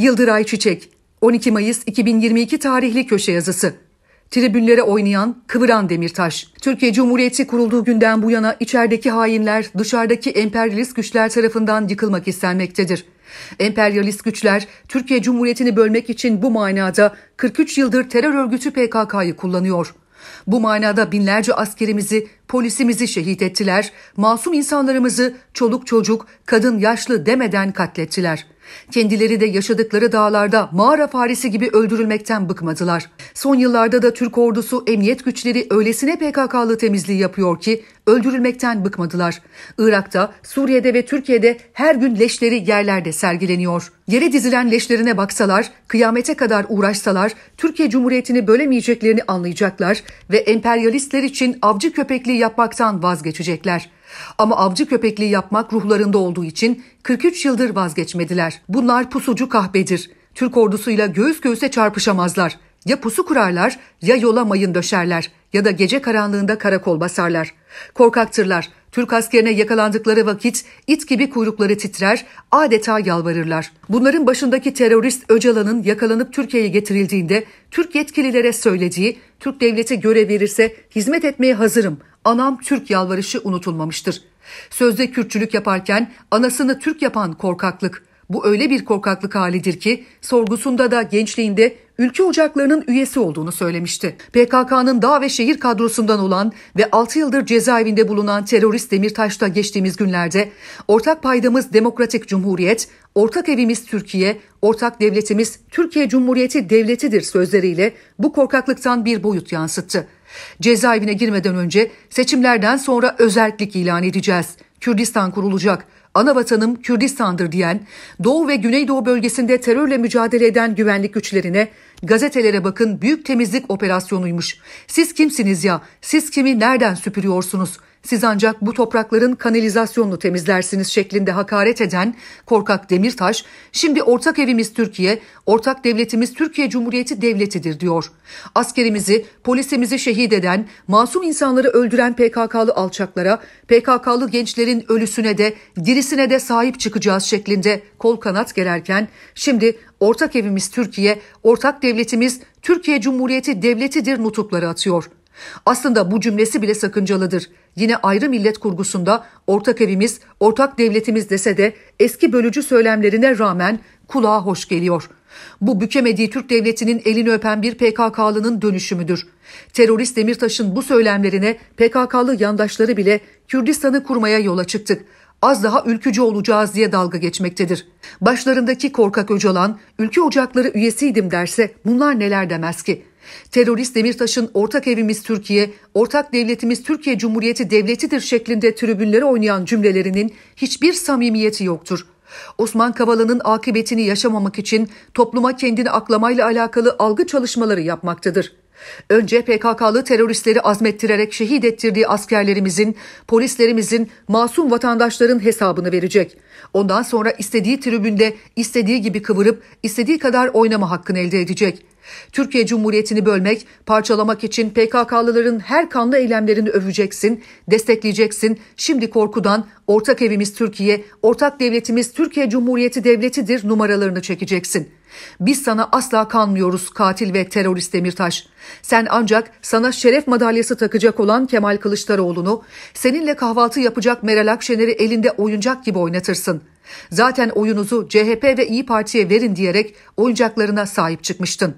Yıldıray Çiçek 12 Mayıs 2022 tarihli köşe yazısı. Tribünlere oynayan, kıvıran Demirtaş. Türkiye Cumhuriyeti kurulduğu günden bu yana içerideki hainler dışarıdaki emperyalist güçler tarafından yıkılmak istenmektedir. Emperyalist güçler Türkiye Cumhuriyeti'ni bölmek için bu manada 43 yıldır terör örgütü PKK'yı kullanıyor. Bu manada binlerce askerimizi, polisimizi şehit ettiler, masum insanlarımızı çoluk çocuk, kadın yaşlı demeden katlettiler. Kendileri de yaşadıkları dağlarda mağara faresi gibi öldürülmekten bıkmadılar. Son yıllarda da Türk ordusu emniyet güçleri öylesine PKK'lı temizliği yapıyor ki öldürülmekten bıkmadılar. Irak'ta, Suriye'de ve Türkiye'de her gün leşleri yerlerde sergileniyor. Yere dizilen leşlerine baksalar, kıyamete kadar uğraşsalar Türkiye Cumhuriyeti'ni bölemeyeceklerini anlayacaklar ve emperyalistler için avcı köpekliği yapmaktan vazgeçecekler. Ama avcı köpekliği yapmak ruhlarında olduğu için 43 yıldır vazgeçmediler. Bunlar pusucu kahpedir. Türk ordusuyla göğüs göğüse çarpışamazlar. Ya pusu kurarlar ya yola mayın döşerler ya da gece karanlığında karakol basarlar. Korkaktırlar. Türk askerine yakalandıkları vakit it gibi kuyrukları titrer, adeta yalvarırlar. Bunların başındaki terörist Öcalan'ın yakalanıp Türkiye'ye getirildiğinde Türk yetkililere söylediği, Türk devleti görev verirse hizmet etmeye hazırım, anam Türk yalvarışı unutulmamıştır. Sözde Kürtçülük yaparken anasını Türk yapan korkaklık, bu öyle bir korkaklık halidir ki sorgusunda da gençliğinde ülke ocaklarının üyesi olduğunu söylemişti. PKK'nın dağ ve şehir kadrosundan olan ve 6 yıldır cezaevinde bulunan terörist Demirtaş'ta geçtiğimiz günlerde ortak paydamız demokratik cumhuriyet, ortak evimiz Türkiye, ortak devletimiz Türkiye Cumhuriyeti devletidir sözleriyle bu korkaklıktan bir boyut yansıttı. Cezaevine girmeden önce seçimlerden sonra özellik ilan edeceğiz. Kürdistan kurulacak ana vatanım Kürdistan'dır diyen, Doğu ve Güneydoğu bölgesinde terörle mücadele eden güvenlik güçlerine gazetelere bakın büyük temizlik operasyonuymuş. Siz kimsiniz ya? Siz kimi nereden süpürüyorsunuz? Siz ancak bu toprakların kanalizasyonunu temizlersiniz şeklinde hakaret eden korkak Demirtaş, şimdi ortak evimiz Türkiye, ortak devletimiz Türkiye Cumhuriyeti Devleti'dir diyor. Askerimizi, polisimizi şehit eden, masum insanları öldüren PKK'lı alçaklara, PKK'lı gençlerin ölüsüne de, dirisine de sahip çıkacağız şeklinde kol kanat gererken, şimdi ortak evimiz Türkiye, ortak devletimiz Türkiye Cumhuriyeti Devleti'dir nutukları atıyor.'' Aslında bu cümlesi bile sakıncalıdır. Yine ayrı millet kurgusunda ortak evimiz, ortak devletimiz dese de eski bölücü söylemlerine rağmen kulağa hoş geliyor. Bu bükemediği Türk devletinin elini öpen bir PKK'lının dönüşümüdür. Terörist Demirtaş'ın bu söylemlerine PKK'lı yandaşları bile Kürdistan'ı kurmaya yola çıktık az daha ülkücü olacağız diye dalga geçmektedir. Başlarındaki korkak Öcalan, ülke ocakları üyesiydim derse bunlar neler demez ki? Terörist Demirtaş'ın ortak evimiz Türkiye, ortak devletimiz Türkiye Cumhuriyeti devletidir şeklinde tribünlere oynayan cümlelerinin hiçbir samimiyeti yoktur. Osman Kavala'nın akıbetini yaşamamak için topluma kendini aklamayla alakalı algı çalışmaları yapmaktadır. Önce PKK'lı teröristleri azmettirerek şehit ettirdiği askerlerimizin, polislerimizin, masum vatandaşların hesabını verecek. Ondan sonra istediği tribünde istediği gibi kıvırıp istediği kadar oynama hakkını elde edecek. Türkiye Cumhuriyeti'ni bölmek, parçalamak için PKK'lıların her kanlı eylemlerini öveceksin, destekleyeceksin. Şimdi korkudan ortak evimiz Türkiye, ortak devletimiz Türkiye Cumhuriyeti devletidir numaralarını çekeceksin. Biz sana asla kanmıyoruz katil ve terörist Demirtaş. Sen ancak sana şeref madalyası takacak olan Kemal Kılıçdaroğlu'nu, seninle kahvaltı yapacak Meral Akşener'i elinde oyuncak gibi oynatırsın. Zaten oyunuzu CHP ve İyi Parti'ye verin diyerek oyuncaklarına sahip çıkmıştın.